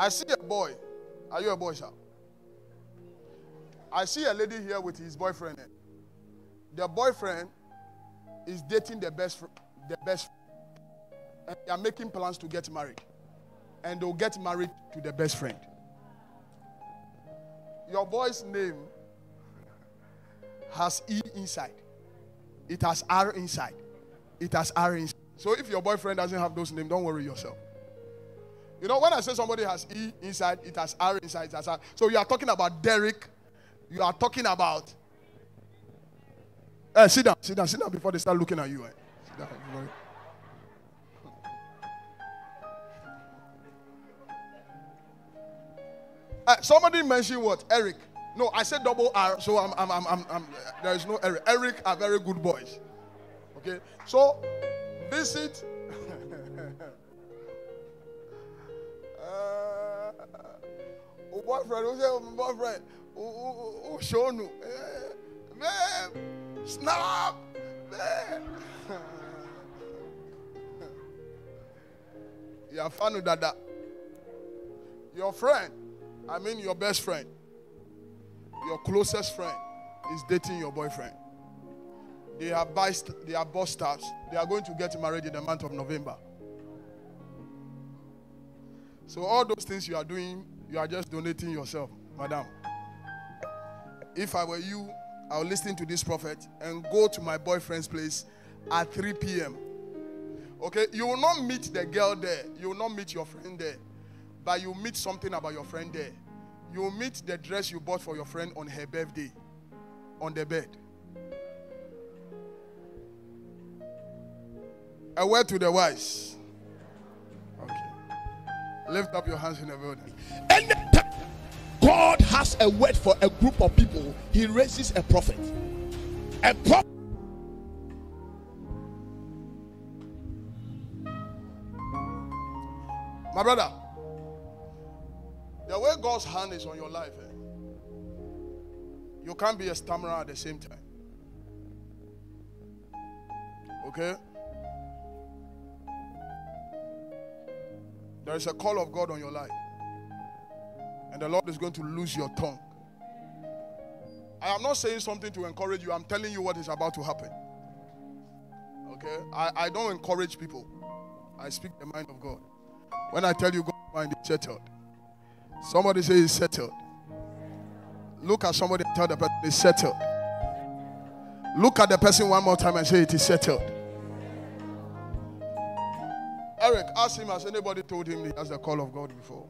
I see a boy. Are you a boy, sir? I see a lady here with his boyfriend. The boyfriend is dating the best, the best, and they are making plans to get married, and they'll get married to the best friend. Your boy's name has E inside. It has R inside. It has R inside. So if your boyfriend doesn't have those names, don't worry yourself. You know, when I say somebody has E inside, it has R inside. It has R. So you are talking about Derek. You are talking about. Eh, sit down, sit down, sit down before they start looking at you. Eh. Eh, somebody mentioned what? Eric. No, I said double R, so I'm, I'm, I'm, I'm- there is no Eric. Eric are very good boys. Okay, so visit. Oh, boyfriend, who's your boyfriend? Oh, oh, show no. Man, snap. Man. You're fan of dada. Your friend, I mean your best friend, your closest friend is dating your boyfriend. They are bust, they are boss staffs. They are going to get married in the month of November. So all those things you are doing, you are just donating yourself, madam. If I were you, I would listen to this prophet and go to my boyfriend's place at 3 p.m. Okay, you will not meet the girl there. You will not meet your friend there. But you meet something about your friend there. You will meet the dress you bought for your friend on her birthday on the bed. A word to the wise. Lift up your hands in the building. Anytime God has a word for a group of people, He raises a prophet. A prophet. My brother, the way God's hand is on your life, eh, you can't be a stammerer at the same time. Okay? There is a call of God on your life, and the Lord is going to lose your tongue. I am not saying something to encourage you, I'm telling you what is about to happen. Okay? I, I don't encourage people, I speak the mind of God. When I tell you God's mind is settled, somebody say it's settled. Look at somebody and tell the person it's settled. Look at the person one more time and say it is settled. Eric, ask him has anybody told him he has the call of God before?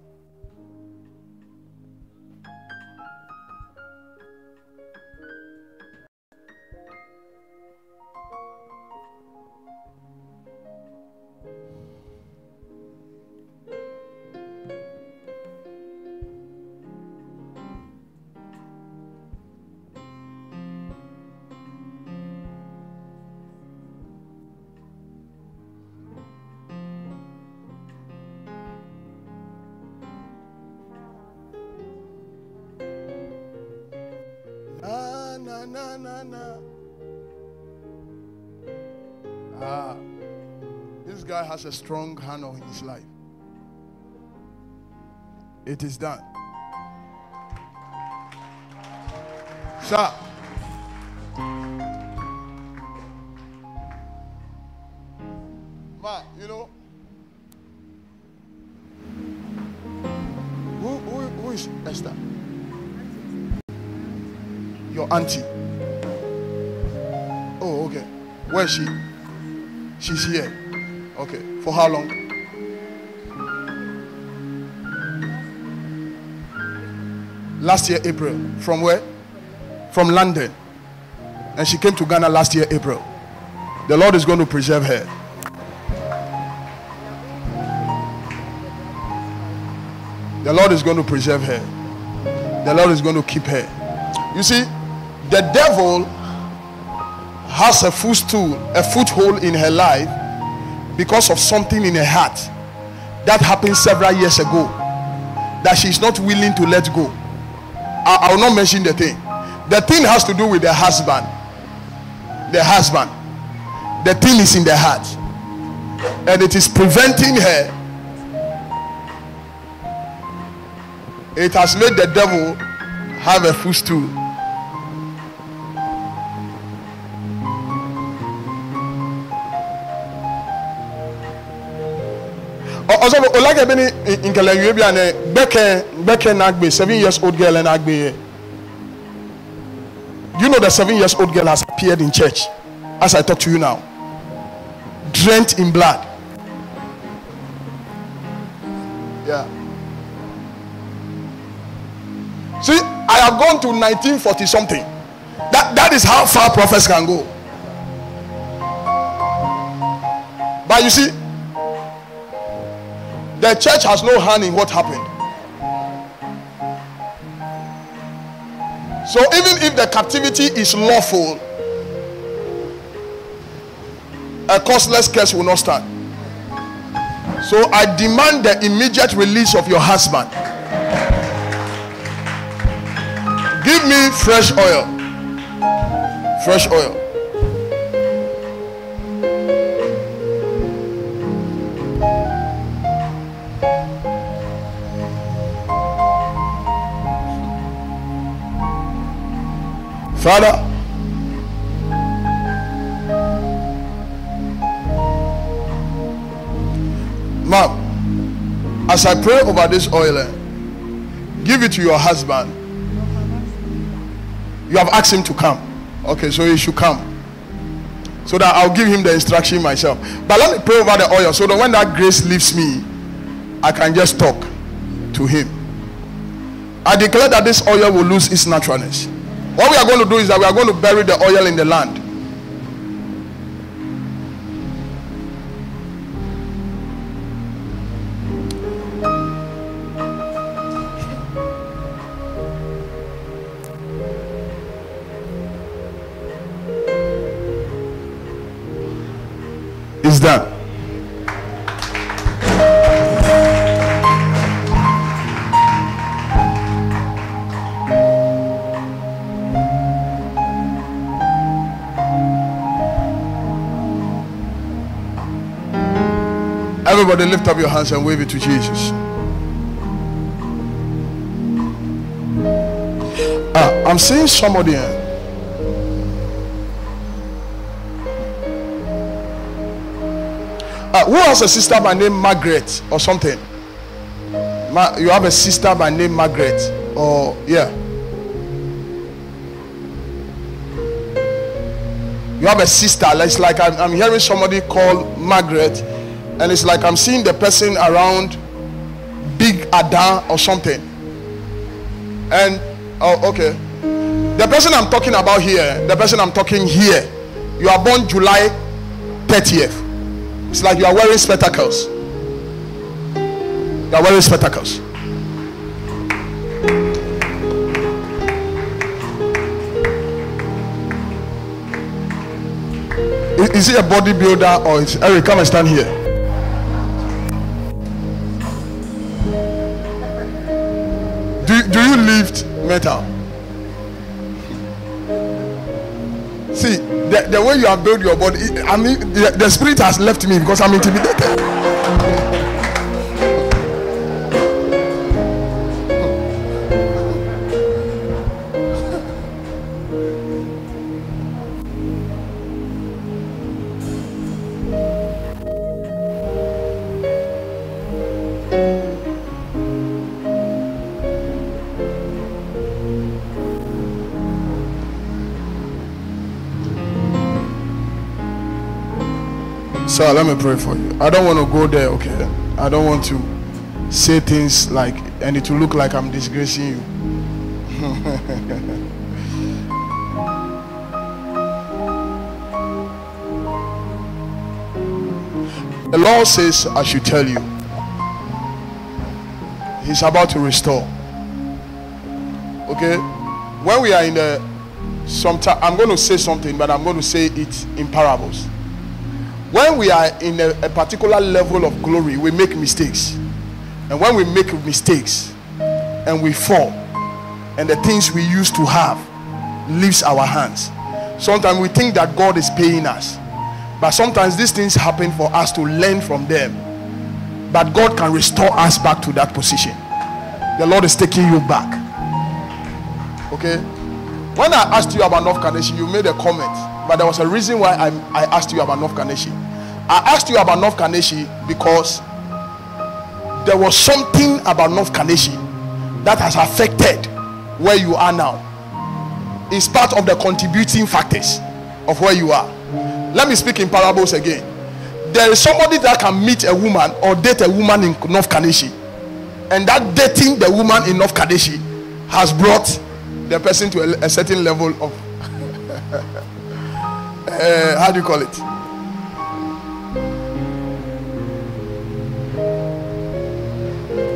Has a strong hand on his life. It is done. Sir. Ma, you know, who, who, who is Esther? Your auntie. Oh, okay. Where is she? She's here. Okay. For how long? Last year, April. From where? From London. And she came to Ghana last year, April. The Lord is going to preserve her. The Lord is going to preserve her. The Lord is going to keep her. You see, the devil has a footstool, a foothold in her life because of something in her heart that happened several years ago that she's not willing to let go. I, I will not mention the thing. The thing has to do with the husband. The husband. The thing is in the heart. And it is preventing her it has made the devil have a footstool. Olage bi ni nkele nwie bi a seven years old girl n'agbe yẹ you know the seven years old girl has appeared in church? As i talk to you now. Drenched in blood. Yeah. See i have gone to 1940 something. That that is how far prophets can go. But you see the church has no hand in what happened. So even if the captivity is lawful, a costless curse will not stand. So I demand the immediate release of your husband. Give me fresh oil. Fresh oil. Father, Mom, as I pray over this oil, eh, give it to your husband. You have asked him to come. Okay, so he should come. So that I'll give him the instruction myself. But let me pray over the oil so that when that grace leaves me, I can just talk to him. I declare that this oil will lose its naturalness. What we are going to do is that we are going to bury the oil in the land. Everybody lift up your hands and wave it to Jesus. Ah, I'm seeing somebody. Ah, who has a sister by name Margaret or something? Ma- you have a sister by name Margaret or yeah. You have a sister. It's like I'm, I'm hearing somebody called Margaret, and it's like I'm seeing the person around Big Ada or something. And oh, okay, the person I'm talking about here, the person I'm talking here, you are born July 30th. It's like you are wearing spectacles. You are wearing spectacles. I- Is he a bodybuilder or is Eric? Come and stand here. Metal? See, the, the way you have built your body, I mean, the, the spirit has left me because I'm intimidated. Me pray for you. I don't want to go there, okay? I don't want to say things like, and it will look like I'm disgracing you. the Lord says, I should tell you, He's about to restore. Okay? When we are in the sometime, I'm going to say something, but I'm going to say it in parables when we are in a, a particular level of glory, we make mistakes. And when we make mistakes and we fall, and the things we used to have leaves our hands. Sometimes we think that God is paying us. But sometimes these things happen for us to learn from them. But God can restore us back to that position. the Lord is taking you back. Okay? When I asked you about North Kaneshie, you made a comment, but there was a reason why I, I asked you about North Kaneshie. I asked you about North Kaneshie because there was something about North Kaneshie that has affected where you are now. It's part of the contributing factors of where you are. Let me speak in parables again. There is somebody that can meet a woman or date a woman in North Kaneshie, and that dating the woman in North Kaneshie has brought the person to a, a certain level of uh, how do you call it?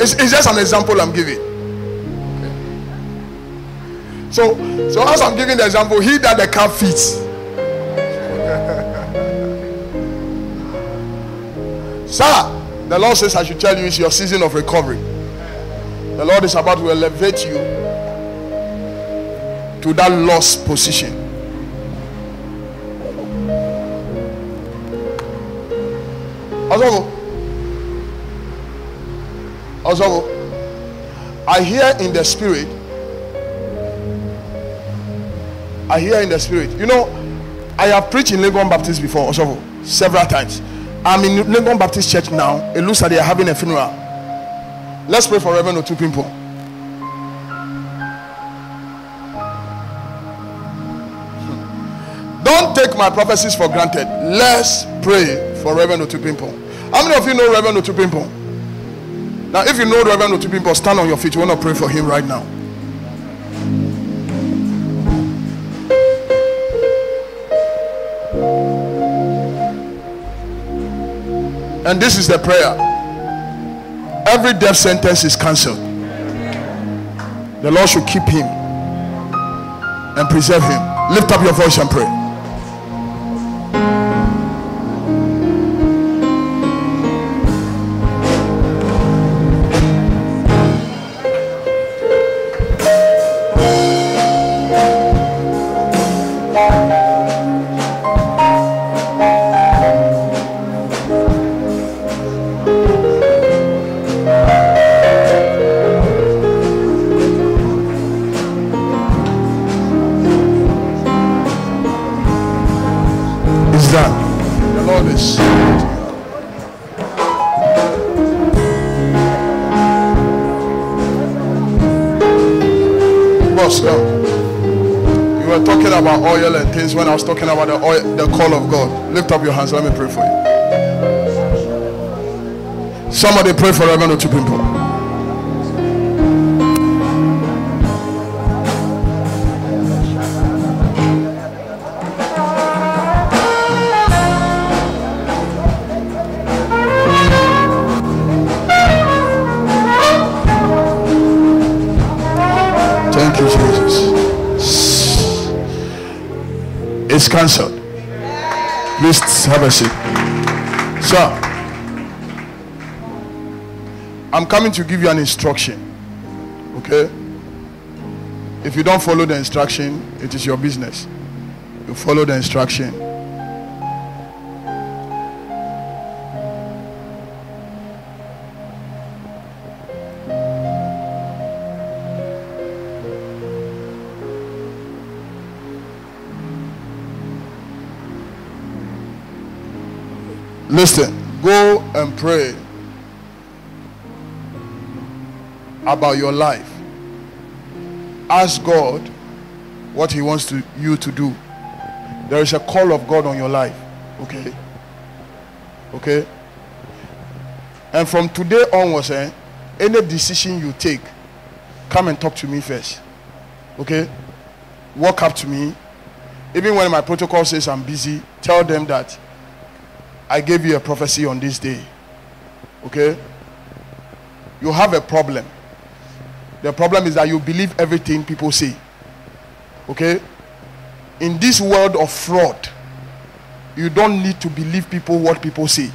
It's, it's just an example I'm giving. So, so as I'm giving the example, he that the calf fits. Sir, the Lord says I should tell you it's your season of recovery. The Lord is about to elevate you to that lost position. Osogo. Osogo. I hear in the spirit. I hear in the spirit. You know, I have preached in Legon Baptist before, Osogo, several times. I'm in Legon Baptist Church now. It looks like they are having a funeral. Let's pray for Reverend Otupimpo. Hmm. Don't take my prophecies for granted. Let's pray for Reverend Otupimpo. How many of you know Reverend Otupimpo? Now, if you know Reverend Otupimpo, stand on your feet. You want to pray for him right now. And this is the prayer. Every death sentence is cancelled. The Lord should keep him and preserve him. Lift up your voice and pray. Was talking about the oil, the call of God. Lift up your hands. Let me pray for you. Somebody pray for Reverend Otupimpo. Thank you, Jesus. It's cancelled. Please have a seat. Sir, I'm coming to give you an instruction. Okay? If you don't follow the instruction, it is your business. You follow the instruction. Listen, go and pray about your life. Ask God what He wants to, you to do. There is a call of God on your life. Okay? Okay? And from today onwards, eh, any decision you take, come and talk to me first. Okay? Walk up to me. Even when my protocol says I'm busy, tell them that I gave you a prophecy on this day. Okay? You have a problem. The problem is that you believe everything people say. Okay? In this world of fraud, you don't need to believe people what people say.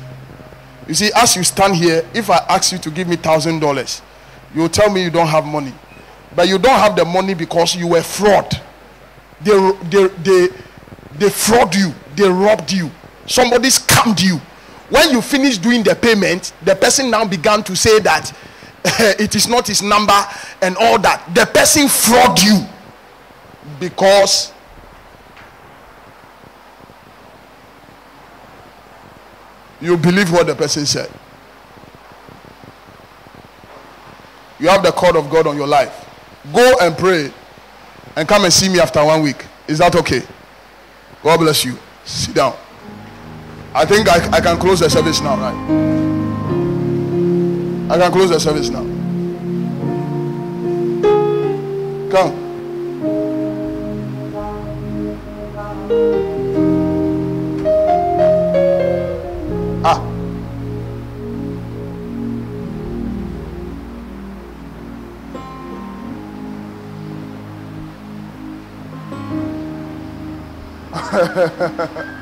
You see, as you stand here, if I ask you to give me thousand dollars, you will tell me you don't have money. But you don't have the money because you were fraud. They they they they fraud you, they robbed you somebody scammed you when you finish doing the payment the person now began to say that it is not his number and all that. The person fraud you because you believe what the person said. You have the call of God on your life. Go and pray and come and see me after one week. Is that okay? God bless you. Sit down. I think I, I can close the service now, right? I can close the service now. Come. Ah.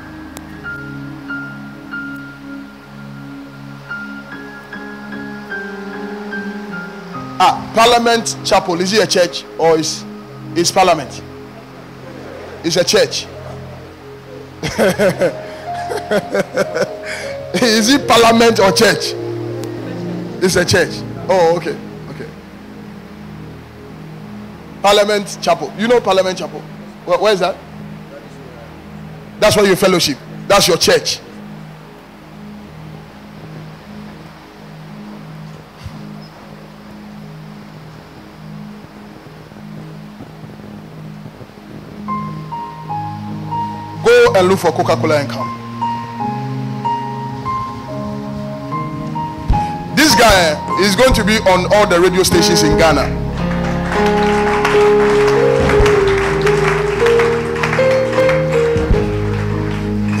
ah, Parliament Chapel. Is it a church or is is Parliament? It's a church. is it Parliament or church? It's a church. Oh, okay, okay. Parliament Chapel. You know Parliament Chapel? Where, where is that? That's where you fellowship. That's your church. And look for Coca Cola and come. This guy is going to be on all the radio stations in Ghana.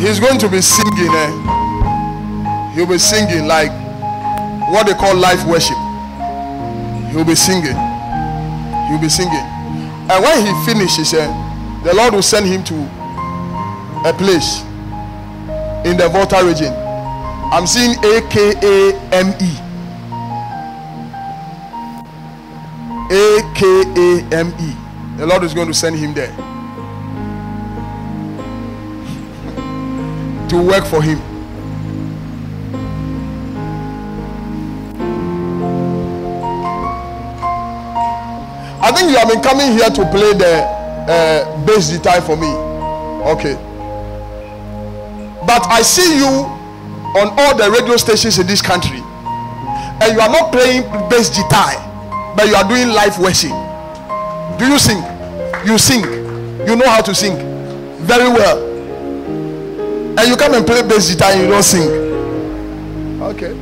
He's going to be singing. Eh? He'll be singing like what they call life worship. He'll be singing. He'll be singing. And when he finishes, eh, the Lord will send him to a place in the Volta region. I'm seeing A K A M E. A K A M E. The Lord is going to send him there to work for him. I think you have been coming here to play the uh, bass guitar for me. Okay. But I see you on all the radio stations in this country, and you are not playing bass guitar, but you are doing live worship. Do you sing? You sing. You know how to sing very well. And you come and play bass guitar and you don't sing. Okay.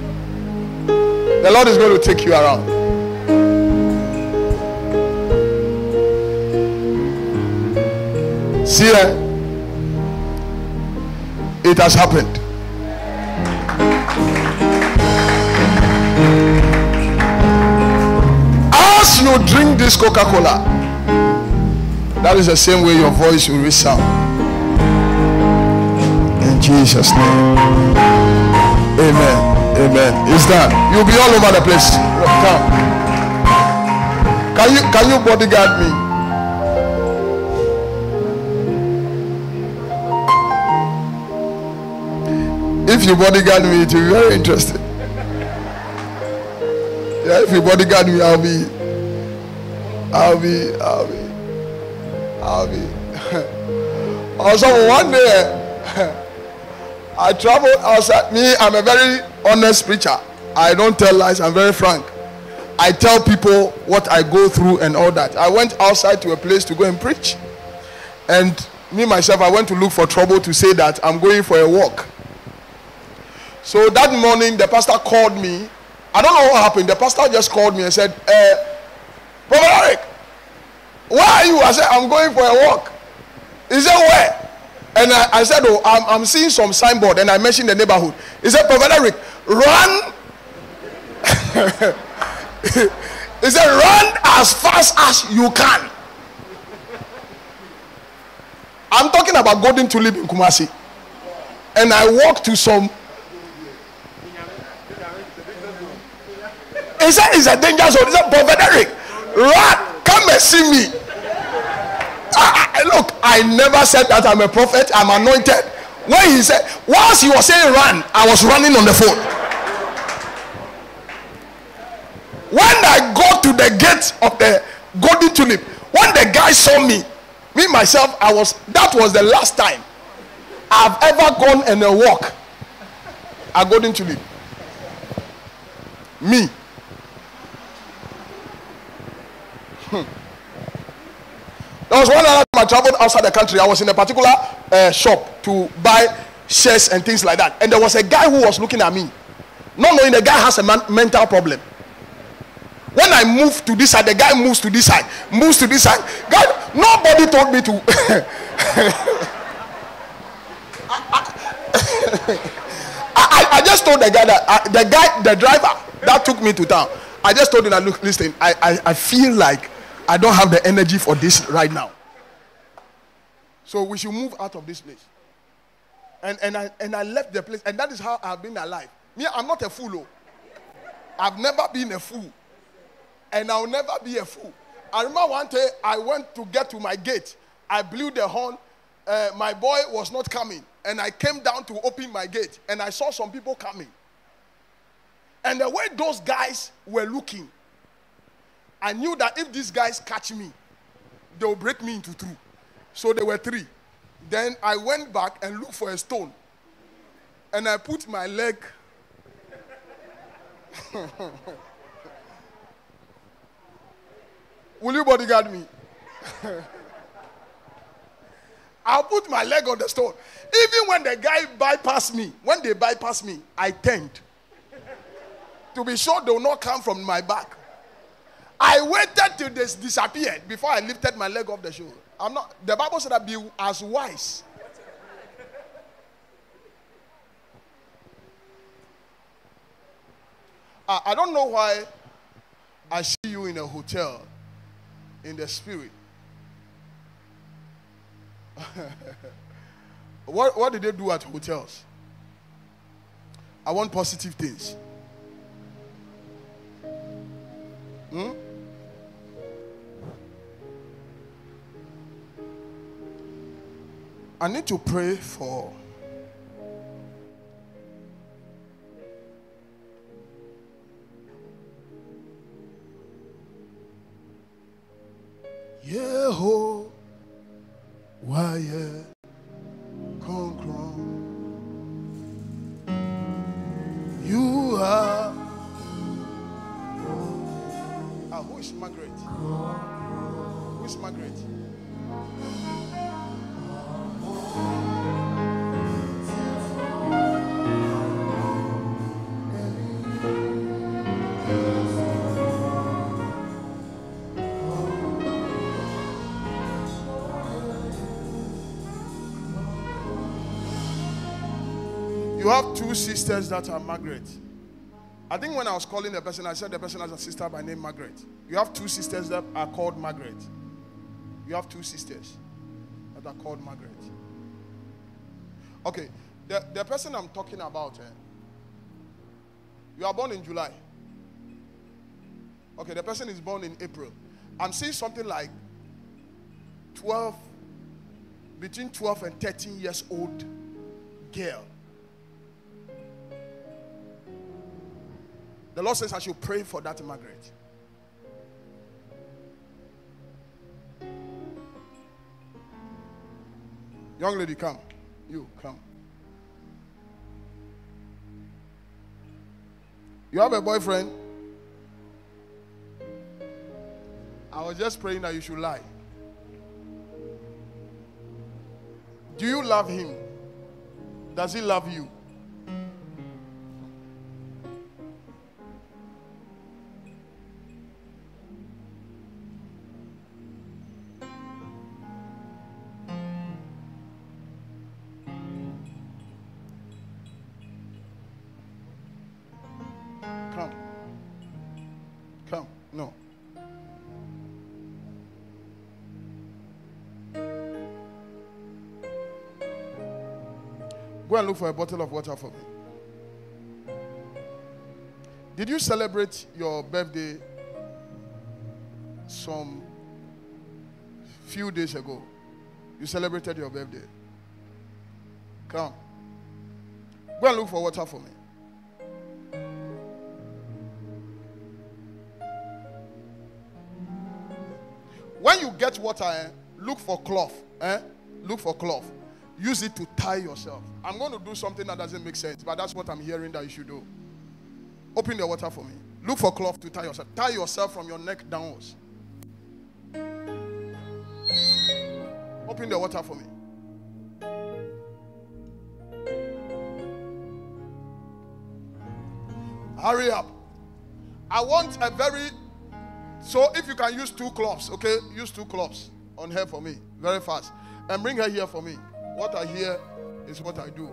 The Lord is going to take you around. See, eh? It has happened. As you drink this Coca Cola, that is the same way your voice will resound. In Jesus' name. Amen. Amen. It's done. You'll be all over the place. Come. Can you can you bodyguard me? If you bodyguard me, it will be very interesting. Yeah, if you bodyguard me, I'll be, I'll be, I'll be, I'll be. also, one day, I traveled outside. Me, I'm a very honest preacher. I don't tell lies. I'm very frank. I tell people what I go through and all that. I went outside to a place to go and preach, and me myself, I went to look for trouble to say that I'm going for a walk. So that morning, the pastor called me. I don't know what happened. The pastor just called me and said, uh, Brother Eric, where are you? I said, I'm going for a walk. He said, Where? And I, I said, Oh, I'm, I'm seeing some signboard. And I mentioned the neighborhood. He said, Brother Eric, run. he said, Run as fast as you can. I'm talking about Golden Tulip in Kumasi. And I walked to some He said it's a danger zone. He said, Prophet Eric, run, come and see me. I, I, look, I never said that I'm a prophet, I'm anointed. When he said, whilst he was saying run, I was running on the phone. when I got to the gate of the Golden Tulip, when the guy saw me, me myself, I was that was the last time I've ever gone and a walk at Golden Tulip. Me. There was one time I traveled outside the country. I was in a particular uh, shop to buy shares and things like that. And there was a guy who was looking at me, not knowing the guy has a man- mental problem. When I move to this side, the guy moves to this side, moves to this side. God, nobody told me to. I, I, I just told the guy that the guy, the driver that took me to town. I just told him that look, listen, I, I, I feel like I don't have the energy for this right now. So we should move out of this place. And and I and I left the place, and that is how I've been alive. Me, I'm not a fool. Oh. I've never been a fool. And I'll never be a fool. I remember one day I went to get to my gate. I blew the horn. Uh, my boy was not coming. And I came down to open my gate. And I saw some people coming. And the way those guys were looking, I knew that if these guys catch me, they will break me into two. So there were three. Then I went back and looked for a stone. And I put my leg. Will you bodyguard me? I'll put my leg on the stone. Even when the guy bypassed me, when they bypass me, I turned. to be sure they will not come from my back. I waited till this disappeared before I lifted my leg off the shoe. I'm not the Bible said that be as wise. I, I don't know why I see you in a hotel in the spirit. what, what did they do at hotels? I want positive things. Hmm? I need to pray for Yeho Waye Konkron You are Ah, who is Margaret? Who is Margaret? You have two sisters that are Margaret. I think when I was calling the person, I said the person has a sister by name Margaret. You have two sisters that are called Margaret. You have two sisters that are called Margaret. Okay, the, the person I'm talking about, eh, you are born in July. Okay, the person is born in April. I'm seeing something like 12, between 12 and 13 years old girl. The Lord says I should pray for that Margaret. Young lady, come. You, come. You have a boyfriend? I was just praying that you should lie. Do you love him? Does he love you? look for a bottle of water for me. Did you celebrate your birthday some few days ago? You celebrated your birthday. Come. Go and look for water for me. When you get water, eh, look for cloth. Eh? Look for cloth. Use it to tie yourself. I'm going to do something that doesn't make sense, but that's what I'm hearing that you should do. Open the water for me. Look for cloth to tie yourself. Tie yourself from your neck downwards. Open the water for me. Hurry up. I want a very. So if you can use two cloths, okay? Use two cloths on her for me. Very fast. And bring her here for me. What I hear is what I do.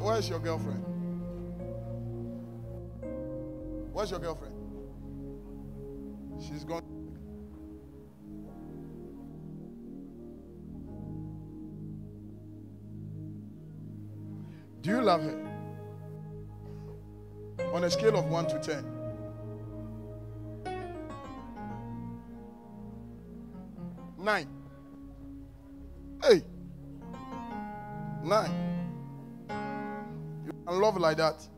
Where's your girlfriend? Where's your girlfriend? She's gone. You love her? On a scale of 1 to 10. Nine. Hey. Nine. You can love like that.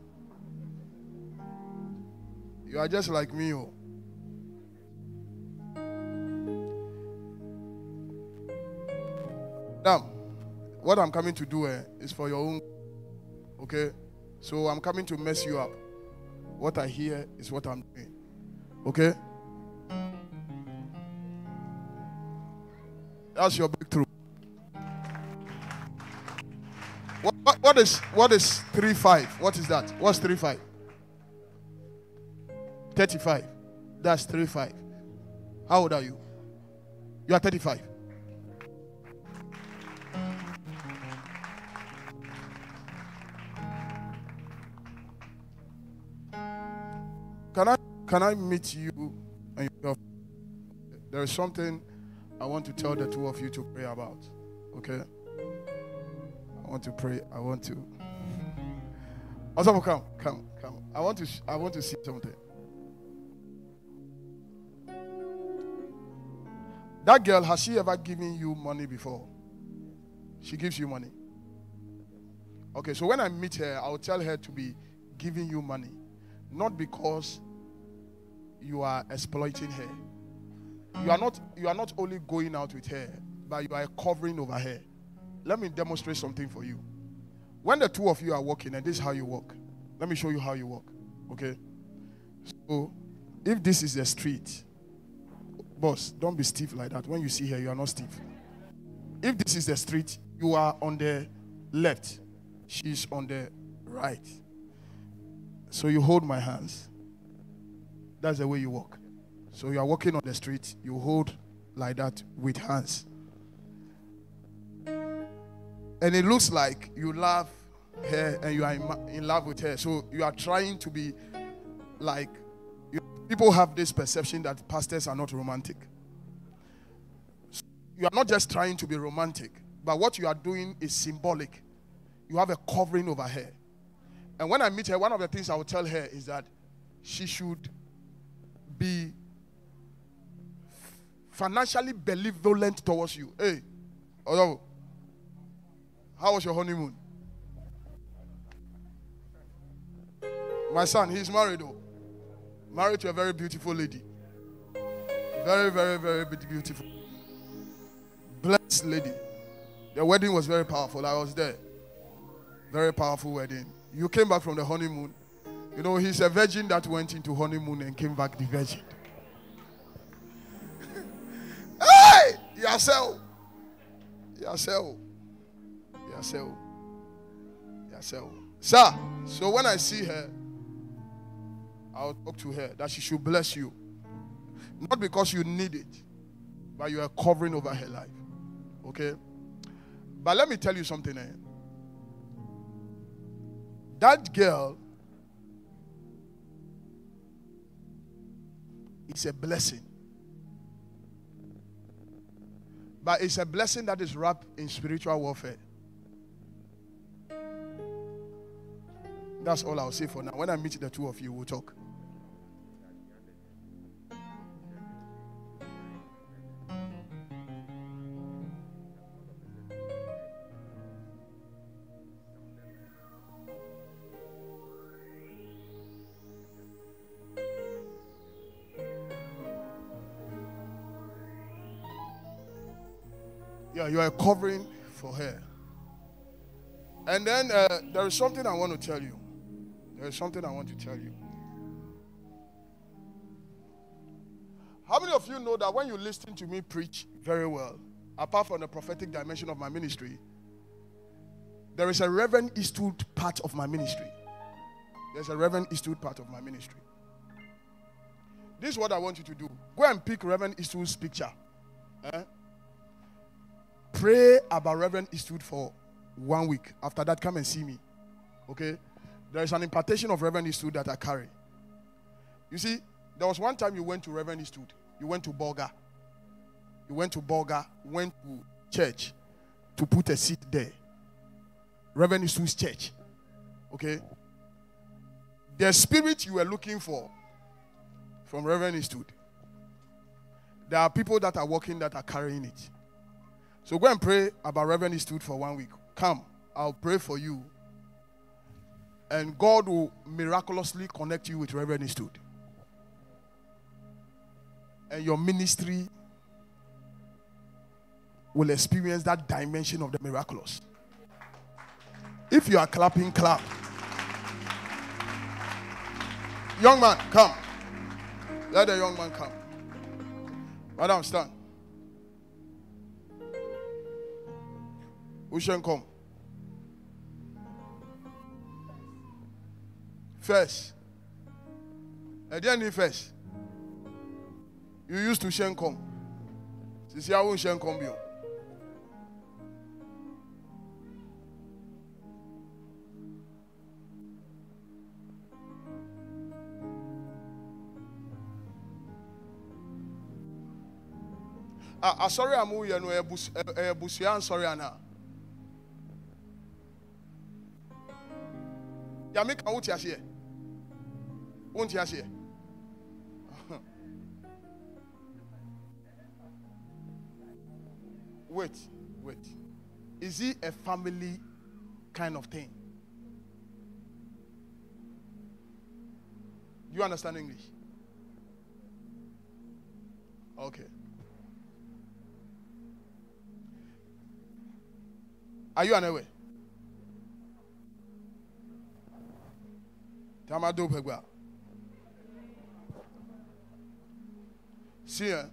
You are just like me. Oh. Now, what I'm coming to do eh, is for your own. Okay? So I'm coming to mess you up. What I hear is what I'm doing. Okay? That's your breakthrough. What, what, what is what is three five? What is that? What's three five? 35. That's 35. How old are you? You are 35. Can I can I meet you and your There is something I want to tell the two of you to pray about. Okay? I want to pray. I want to. Also, come, come, come. I want to. I want to see something. That girl, has she ever given you money before? She gives you money. Okay, so when I meet her, I'll tell her to be giving you money. Not because you are exploiting her. You are not you are not only going out with her, but you are covering over her. Let me demonstrate something for you. When the two of you are walking, and this is how you walk. Let me show you how you walk. Okay? So if this is the street, boss, don't be stiff like that. When you see her, you are not stiff. If this is the street, you are on the left, she's on the right. So you hold my hands. That's the way you walk. So you are walking on the street, you hold like that with hands. And it looks like you love her and you are in, in love with her. So you are trying to be like you, people have this perception that pastors are not romantic. So you are not just trying to be romantic, but what you are doing is symbolic. You have a covering over her. And when I meet her, one of the things I will tell her is that she should be financially benevolent towards you. Hey, although, how was your honeymoon? My son, he's married though. Married to a very beautiful lady. Very, very, very beautiful. Blessed lady. The wedding was very powerful. I was there. Very powerful wedding. You came back from the honeymoon. You know, he's a virgin that went into honeymoon and came back the virgin. hey! Yourself. Yourself. Yourself. Yourself. Sir, so when I see her, I'll talk to her that she should bless you. Not because you need it, but you are covering over her life. Okay? But let me tell you something. Eh? That girl is a blessing. But it's a blessing that is wrapped in spiritual warfare. That's all I'll say for now. When I meet the two of you, we'll talk. You are covering for her. And then uh, there is something I want to tell you. There is something I want to tell you. How many of you know that when you listen to me preach very well, apart from the prophetic dimension of my ministry, there is a Reverend Eastwood part of my ministry. There's a Reverend Eastwood part of my ministry. This is what I want you to do. Go and pick Reverend Eastwood's picture. Eh? Pray about Reverend Eastwood for one week. After that, come and see me. Okay? There is an impartation of Reverend Eastwood that I carry. You see, there was one time you went to Reverend Eastwood. You went to Bolga. You went to Bolga, went to church to put a seat there. Reverend Eastwood's church. Okay? The spirit you were looking for from Reverend Eastwood. There are people that are walking that are carrying it. So go and pray about Reverend Eastwood for one week. Come, I'll pray for you. And God will miraculously connect you with Reverend Eastwood. And your ministry will experience that dimension of the miraculous. If you are clapping, clap. Young man, come. Let the young man come. Madam, stand. Who shall come? First. And then first. You used to shen come. Sisi awo shen come bio. asɔre ah, ah, a moyɛ no ɛyɛ busua nsɔre anaa yame ka wote aseɛ wonte aseɛ wait wait. Is it a family kind of thing? You understand english? Okay. Are you an Tamado Pegua. See, uh,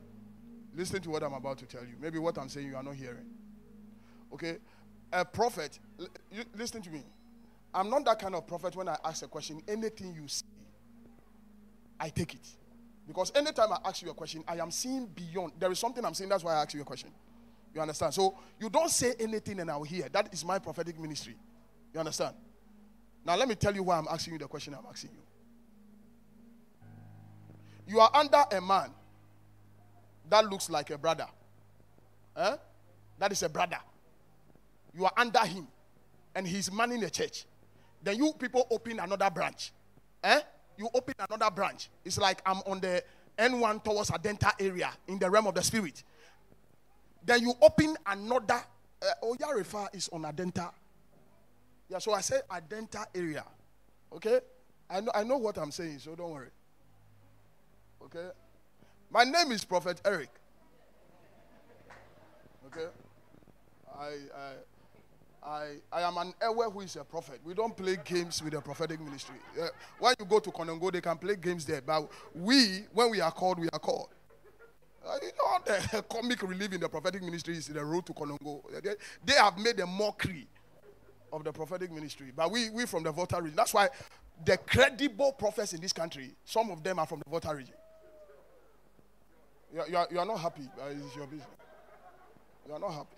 listen to what I'm about to tell you. Maybe what I'm saying you are not hearing. Okay? A prophet, you, listen to me. I'm not that kind of prophet when I ask a question, anything you see, I take it. Because anytime I ask you a question, I am seeing beyond. There is something I'm seeing, that's why I ask you a question. You understand? So you don't say anything and I'll hear. That is my prophetic ministry. You understand? Now let me tell you why I'm asking you the question I'm asking you. You are under a man that looks like a brother. Eh? That is a brother. You are under him and he's manning a church. Then you people open another branch. Eh? You open another branch. It's like I'm on the N1 towards Adenta area in the realm of the spirit. Then you open another. Uh, Oyarifa is on Adenta. Yeah, so I say Adenta area. Okay? I know, I know what I'm saying, so don't worry. Okay? My name is Prophet Eric. Okay? I, I, I, I am an Ewe who is a prophet. We don't play games with the prophetic ministry. Uh, when you go to Konongo, they can play games there. But we, when we are called, we are called. Uh, you know, the comic relief in the prophetic ministry is the road to Konongo. They, they have made a mockery of the prophetic ministry. But we, we from the Volta region. That's why the credible prophets in this country, some of them are from the Volta region. You are, you are, you are not happy. Uh, it's your business. You are not happy.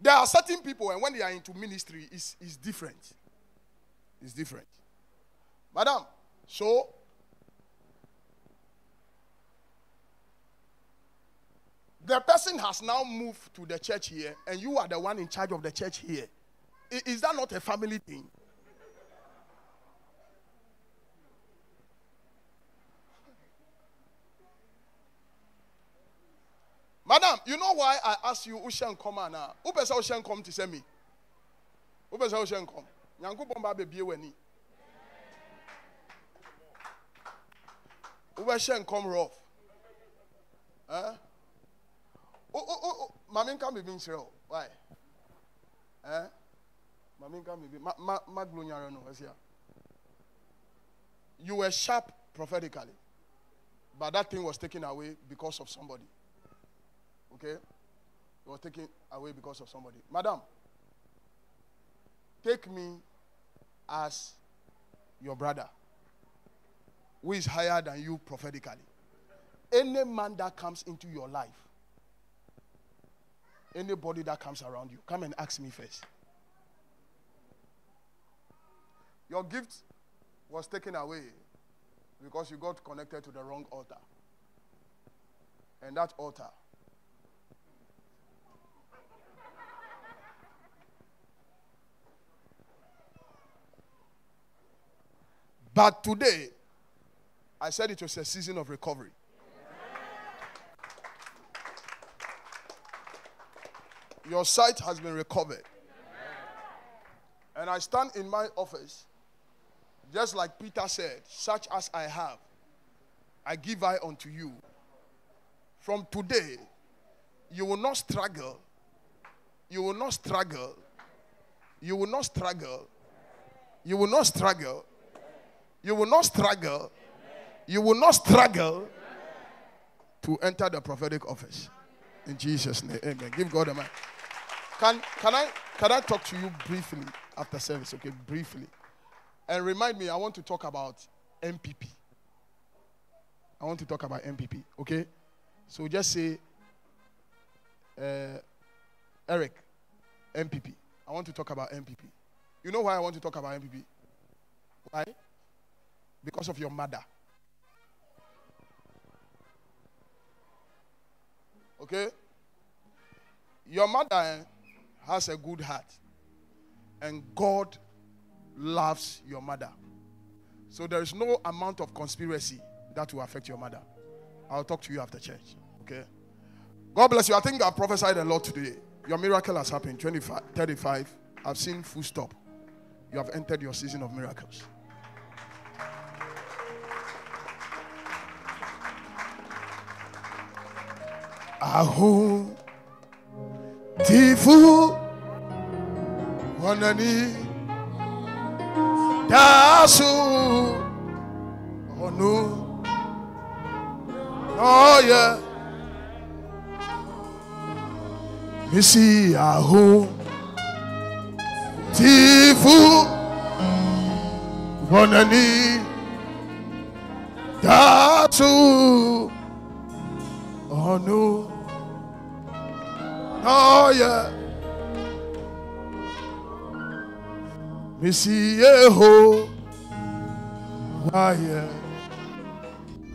There are certain people, and when they are into ministry, it's, it's different. It's different. Madam, so the person has now moved to the church here, and you are the one in charge of the church here. Is that not a family thing? Madam, you know why I asked you Ushan come now? Who person Ushan come to send me? Who person Ushan come? Nyanku bomba baby weni. Who person come rough? Huh? Oh, oh, oh, oh, Mami nka bibi nkyerɛ o. Why? Eh? You were sharp prophetically, but that thing was taken away because of somebody. Okay? It was taken away because of somebody. Madam, take me as your brother who is higher than you prophetically. Any man that comes into your life, anybody that comes around you, come and ask me first. Your gift was taken away because you got connected to the wrong altar. And that altar But today, I said it was a season of recovery. Your sight has been recovered. And I stand in my office, just like Peter said, such as I have, I give I unto you. From today, you will not struggle. You will not struggle. You will not struggle. You will not struggle. You will not struggle. You will not struggle to enter the prophetic office. In Jesus' name. Amen. Give God a man. Can, can, I, can I talk to you briefly after service? Okay, briefly. And remind me, I want to talk about MPP. I want to talk about MPP. Okay? So just say, uh, Eric, MPP. I want to talk about MPP. You know why I want to talk about MPP? Why? Because of your mother. Okay? Your mother eh, has a good heart. And God loves your mother. So there is no amount of conspiracy that will affect your mother. I'll talk to you after church. Okay? God bless you. I think I prophesied a lot today. Your miracle has happened. 25, 35. I've seen full stop. You have entered your season of miracles. Ahu Tifu Wanani Dasu. Onu. Oh yeah Missy Ahu Tifu. Wanani Dasu. Onu. Oh Missy Yeho. Yeah.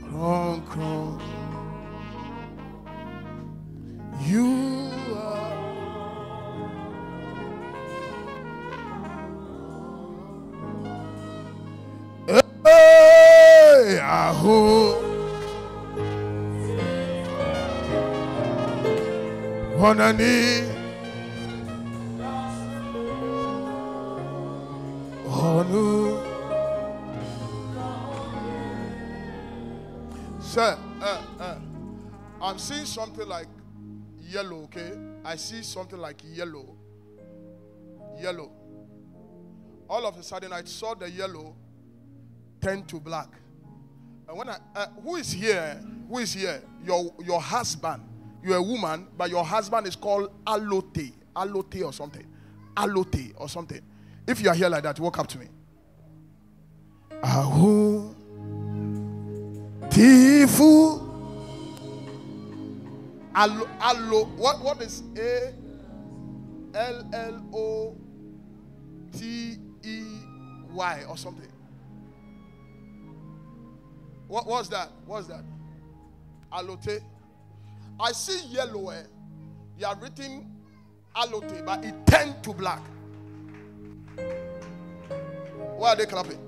Cron, cron. You are. Hey, ahoo. Honani. Honu. Seeing something like yellow, okay? I see something like yellow. Yellow. All of a sudden, I saw the yellow turn to black. And when I, uh, who is here? Who is here? Your, your husband you're a woman, but your husband is called Allotey, Allotey or something, Allotey or something. If you are here like that, walk up to me. Ahu Tifu Allo, Allo. What what is A L L O T E Y or something? What was that? What's that? Allotey. I see yellow. Eh? You are written alote, but it turned to black. Why are they clapping?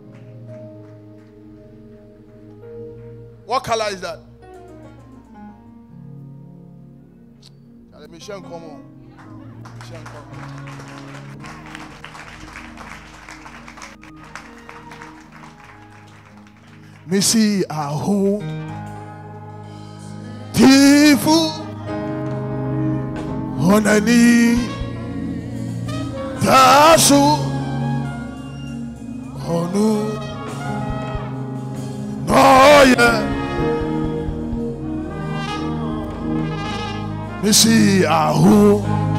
What color is that? Let me show come on. Michelle, come on. Missy Ahu Tifu onani tasu misi ahu misi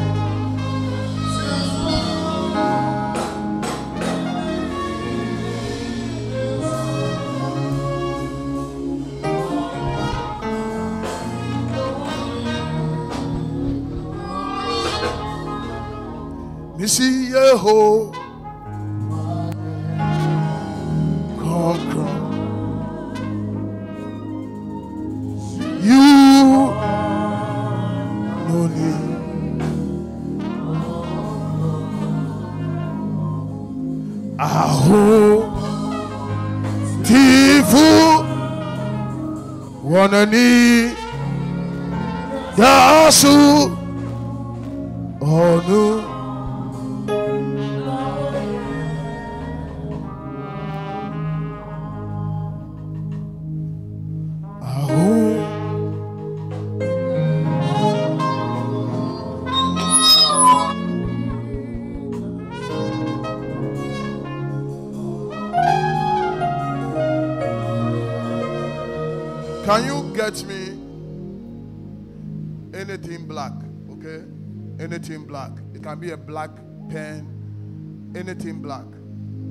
Anything black. It can be a black pen, anything black.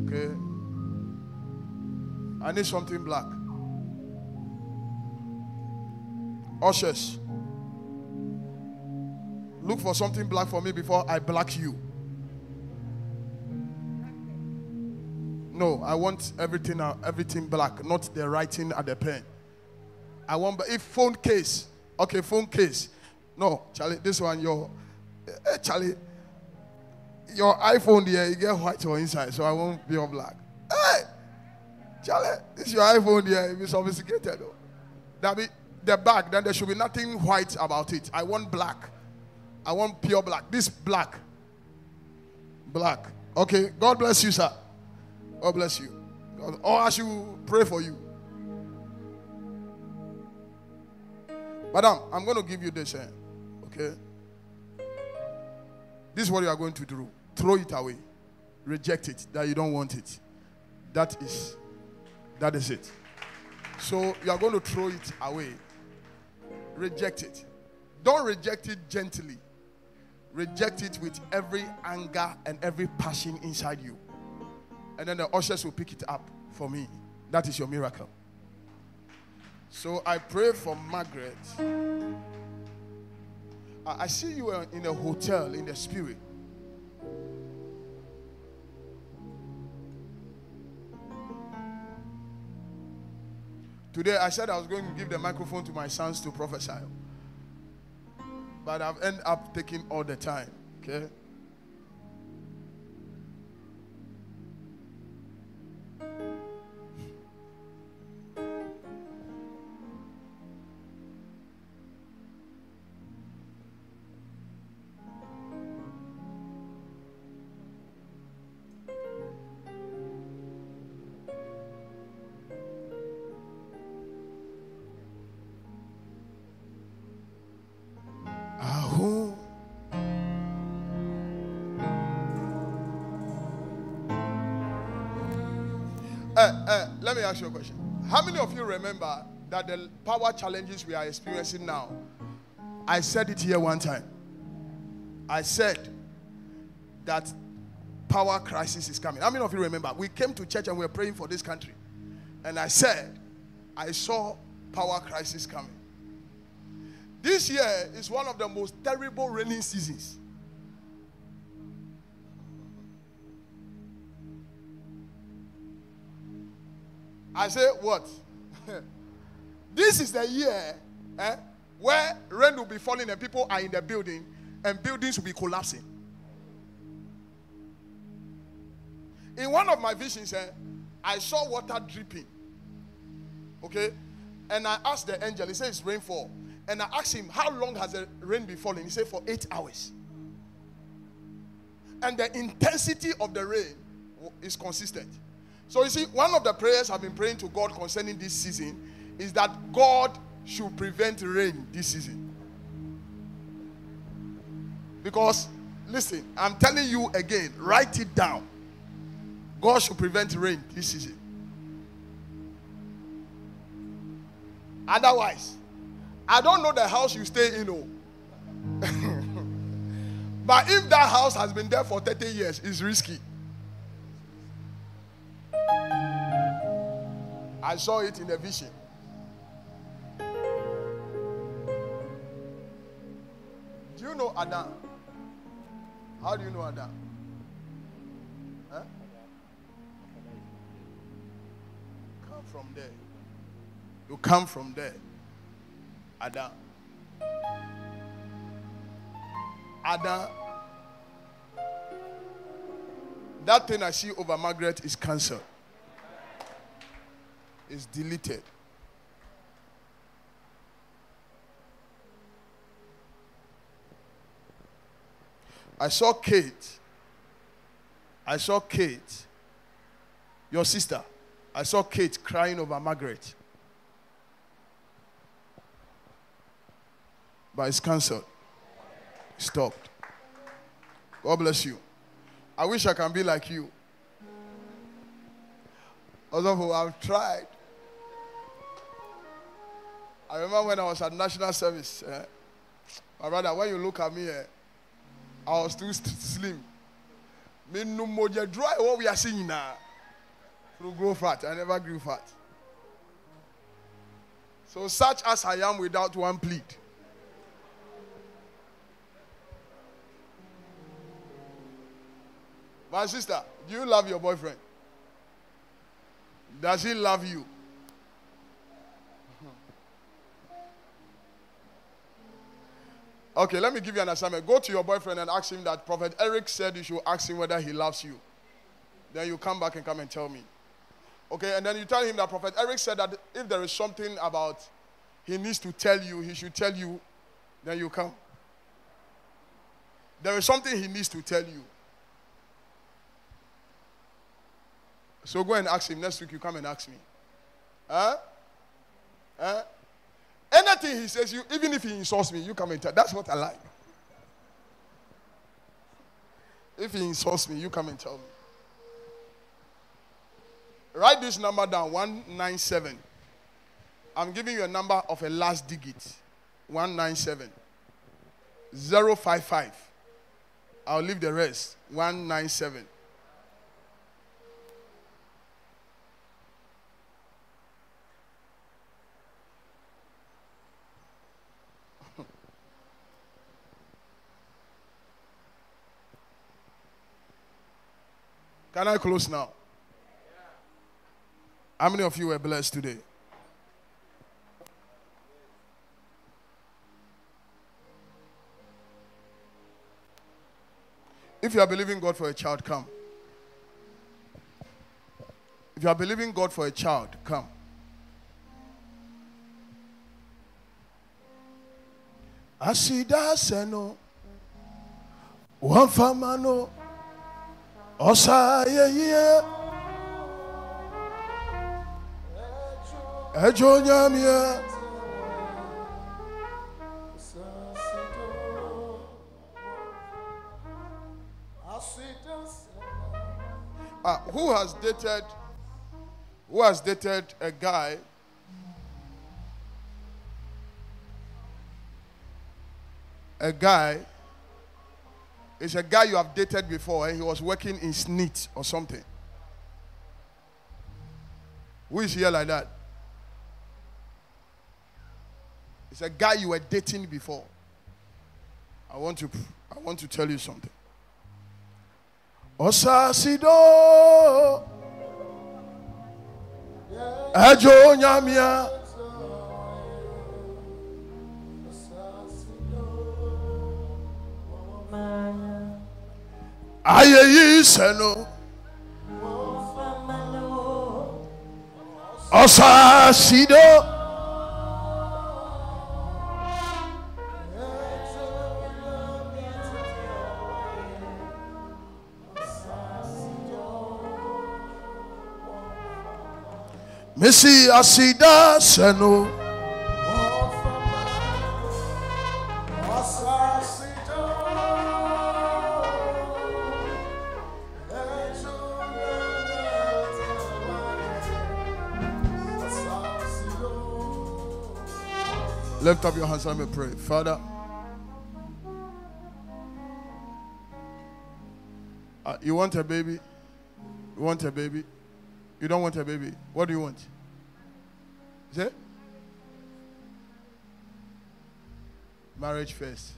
Okay? I need something black. Ushers. Look for something black for me before I black you. No, I want everything uh, everything black, not the writing at the pen. I want if phone case. Okay, phone case. No, Charlie, this one your eh, Charlie your iPhone there, you get white or inside, so I won't be on black. Hey! Charlie, this your iPhone there, it be sophisticated. That be the back, then there should be nothing white about it. I want black. I want pure black. This black. Black. Okay. God bless you, sir. God bless you. God, or I should pray for you. Madam, I'm going to give you this. Eh? Okay. This is what you are going to do. Throw it away. Reject it. That you don't want it. That is. That is it. So you are going to throw it away. Reject it. Don't reject it gently. Reject it with every anger and every passion inside you. And then the ushers will pick it up for me. That is your miracle. So I pray for Margaret. I see you in a hotel in the spirit. Today I said I was going to give the microphone to my sons to prophesy. But I've ended up taking all the time. Okay? Eh, eh, let me ask you a question. How many of you remember that the power challenges we are experiencing now? I said it here one time. I said that power crisis is coming. How many of you remember? We came to church and we were praying for this country. And I said, I saw power crisis coming. This year is one of the most terrible raining seasons. I say what? this is the year eh, where rain will be falling and people are in the building and buildings will be collapsing. In one of my visions, eh, I saw water dripping. Okay? And I asked the angel, he said it's rainfall. And I asked him, How long has the rain been falling? He said, For eight hours. And the intensity of the rain is consistent. So you see, one of the prayers I've been praying to God concerning this season is that God should prevent rain this season. Because, listen, I'm telling you again, write it down. God should prevent rain this season. Otherwise, I don't know the house you stay in. Oh. but if that house has been there for 30 years, it's risky. I saw it in a vision. Do you know Adam? How do you know Adam? Huh? Come from there. You come from there. Adam. Adam. That thing I see over Margaret is cancer. It's deleted. I saw Kate. I saw Kate, your sister. I saw Kate crying over Margaret. But it's cancelled. Stopped. God bless you. I wish I can be like you. Although I've tried. I remember when I was at national service. Eh, my brother, when you look at me, eh, I was too slim. Me no more dry what we are seeing now. To grow fat. I never grew fat. So such as I am without one pleat. My sister, do you love your boyfriend? Does he love you? Okay, let me give you an assignment. Go to your boyfriend and ask him that Prophet Eric said you should ask him whether he loves you. Then you come back and come and tell me. Okay, and then you tell him that Prophet Eric said that if there is something about he needs to tell you, he should tell you, then you come. There is something he needs to tell you. So go and ask him. Next week you come and ask me. Huh? Huh? He says, you even if he insults me, you come and tell. That's what I like. If he insults me, you come and tell me. Write this number down 197. I'm giving you a number of a last digit 197. 055. I'll leave the rest 197. Can I close now? How many of you were blessed today? If you are believing God for a child, come. If you are believing God for a child, come. Uh, who has dated? Who has dated a guy? A guy is a guy you have dated before, and he was working in SSNIT or something. Who is here like that? It's a guy you were dating before. I want to, I want to tell you something. Osasido Ajo nyamia Ayeyi seno Osasido Messi asida seno Lift up your hands and let me pray. Father, uh, you want a baby? You want a baby? You don't want a baby. What do you want? Say? Marriage first.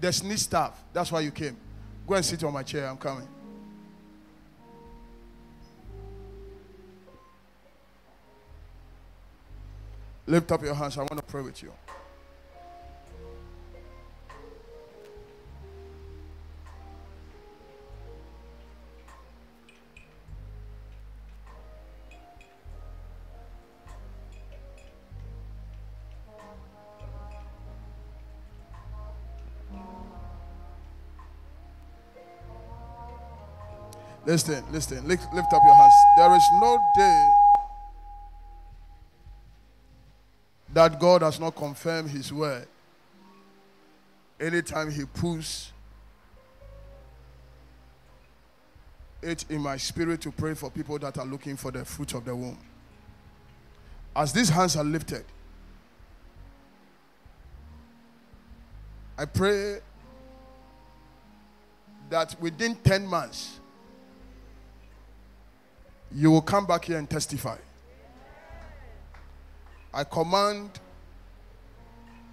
There's need staff. That's why you came. Go and sit on my chair. I'm coming. Lift up your hands. I want to pray with you. Listen, listen. Lift, lift up your hands. There is no day that God has not confirmed His word. Anytime He puts it in my spirit to pray for people that are looking for the fruit of the womb. As these hands are lifted, I pray that within 10 months, you will come back here and testify. I command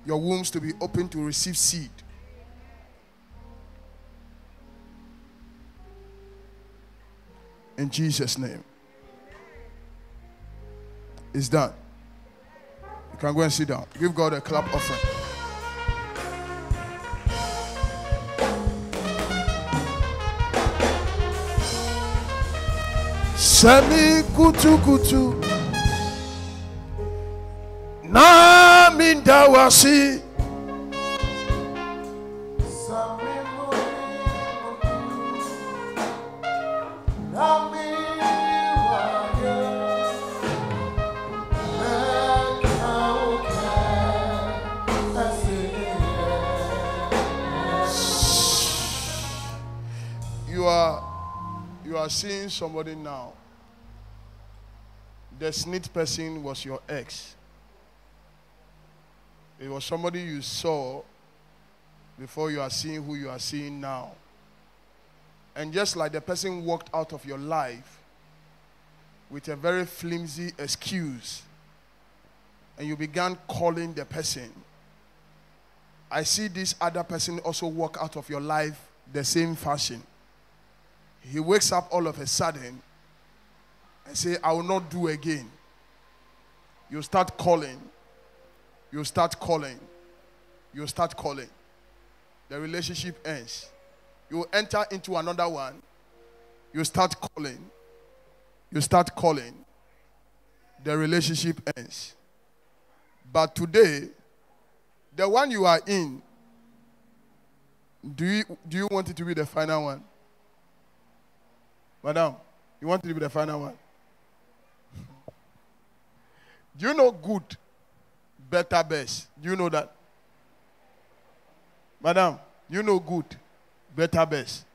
your wombs to be open to receive seed. In Jesus' name. It's done. You can go and sit down. Give God a clap offering. Semi kutu kutu na mindawasi you are you are seeing somebody now. The SSNIT person was your ex it was somebody you saw before you are seeing who you are seeing now. And just like the person walked out of your life with a very flimsy excuse and you began calling the person i see this other person also walk out of your life the same fashion. He wakes up all of a sudden and say i will not do again. You start calling you start calling. You start calling. The relationship ends. You enter into another one. You start calling. You start calling. The relationship ends. But today the one you are in do you do you want it to be the final one? Madam you want it to be the final one? Do you know good better best. Do you know that? Madam you know good better best.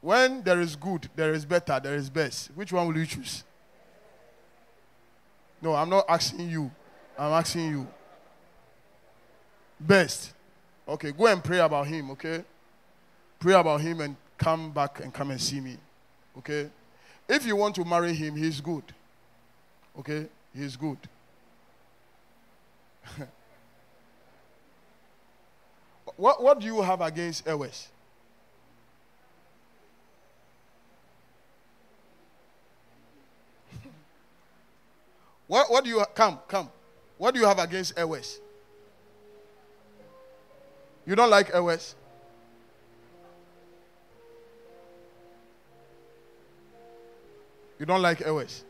When there is good there is better there is best. Which one will you choose? No i'm not asking you. I'm asking you. Best. Okay go and pray about him okay? Pray about him and come back and come and see me okay? If you want to marry him he's good okay? He's good what, what do you have against Ewes? what, what do you come come? What do you have against Ewes? You don't like Ewes? You don't like Ewes?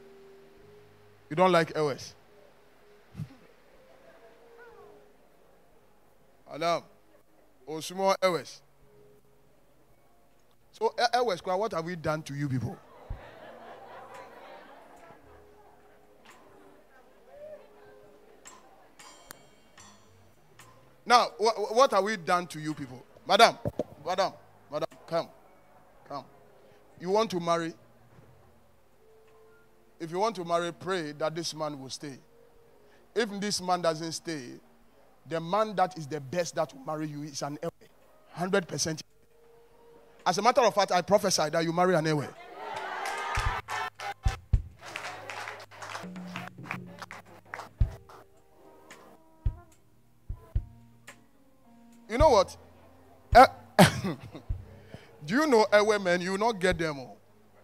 You don't like Ewes? Adam, Osimo Ewes. So, Ewes, what have we done to you people? Now, what, what have we done to you people? Madam, madam, madam, come, come. You want to marry? If you want to marry, pray that this man will stay. if this man doesn't stay, the man that is the best that will marry you is an Ewe. 100%. As a matter of fact, I prophesy that you marry an Ewe. You know what? Eh, Do you know Ewe men? You will not get them all.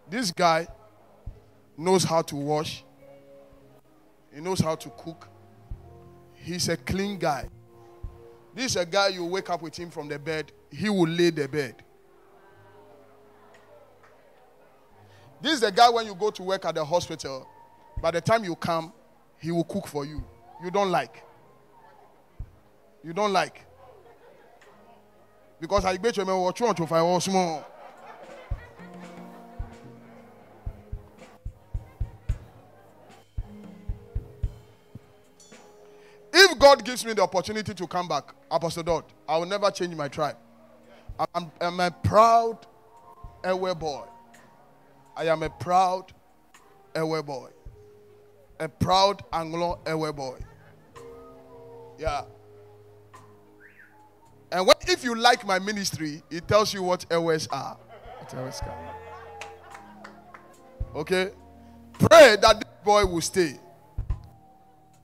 This guy knows how to wash, he knows how to cook. He's a clean guy. This is a guy you wake up with him from the bed, he will lay the bed. This is the guy when you go to work at the hospital, by the time you come, he will cook for you. You don't like. You don't like. Because I bet you what you want to find small. If God gives me the opportunity to come back, Apostle Dot, I will never change my tribe. I'm, I'm a proud Ewe boy. I am a proud Ewe boy. A proud Anlo Ewe boy. Yeah. And when, if you like my ministry, it tells you what. What Ewes are. Okay? Pray that this boy will stay.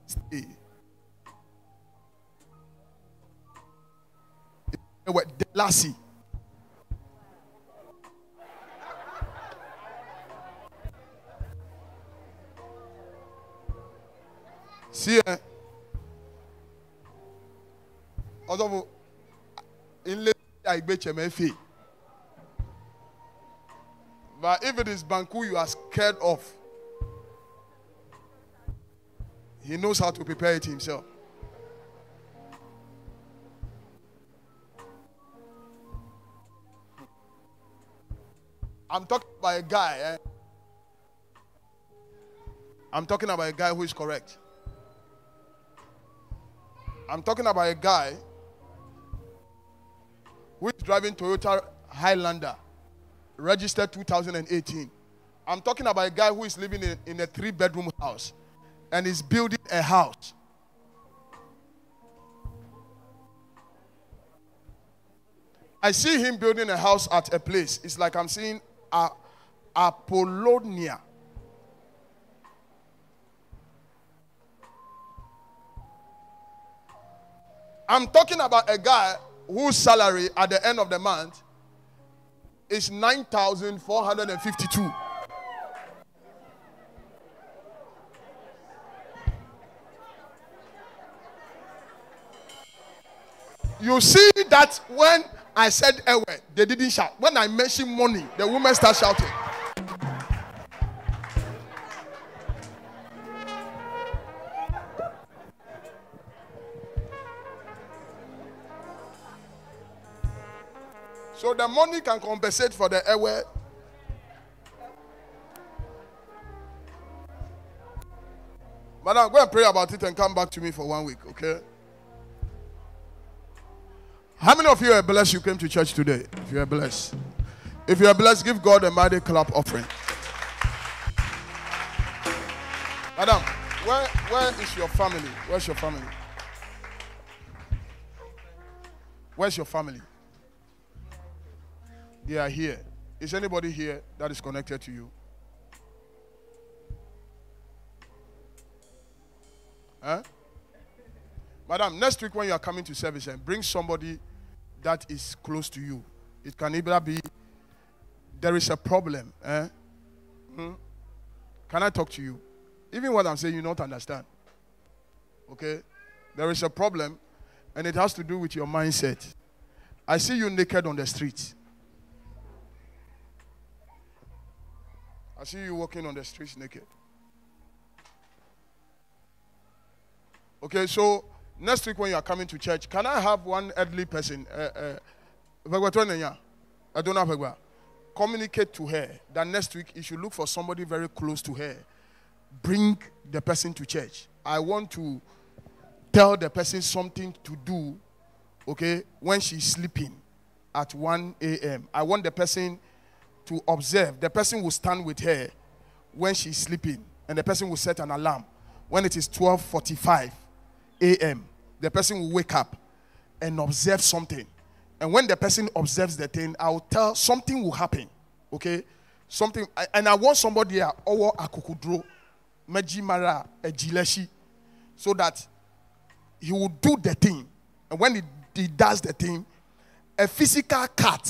Stay. Ewe Delasi. See, eh? Although in Igbechemefe. But if it is Banku you are scared of, he knows how to prepare it himself. I'm talking about a guy. Eh? I'm talking about a guy who is correct. I'm talking about a guy who is driving Toyota Highlander, registered 2018. I'm talking about a guy who is living in, in a three bedroom house and is building a house. I see him building a house at a place. It's like I'm seeing Apollonia. I'm talking about a guy whose salary at the end of the month is 9,452. You see that when I said eh, Ewe, they didn't shout. When I mentioned money, the women start shouting. So the money can compensate for the Ewe. Madam, go and pray about it and come back to me for one week, okay? How many of you are blessed you came to church today? If you are blessed. If you are blessed, give God a mighty clap offering. Madam, where, where is your family? Where's your family? Where's your family? They are here. Is anybody here that is connected to you? Huh? Madam, next week when you are coming to service and bring somebody that is close to you. It can either be there is a problem. Eh? Hmm? Can I talk to you? Even what I'm saying, you don't understand. Okay? There is a problem, and it has to do with your mindset. I see you naked on the street. I see you walking on the streets naked. Okay, so next week when you are coming to church, can I have one elderly person? Uh, uh. I don't know, communicate to her that next week you should look for somebody very close to her. Bring the person to church. I want to tell the person something to do, okay, when she's sleeping at 1 a.m. I want the person to observe. The person will stand with her when she's sleeping, and the person will set an alarm when it is 12:45 a.m., the person will wake up and observe something. And when the person observes the thing, I will tell something will happen. Okay? Something and I want somebody uh, here over akukudro, meji mara ejileshi, so that he will do the thing. And when he, he does the thing, a physical cut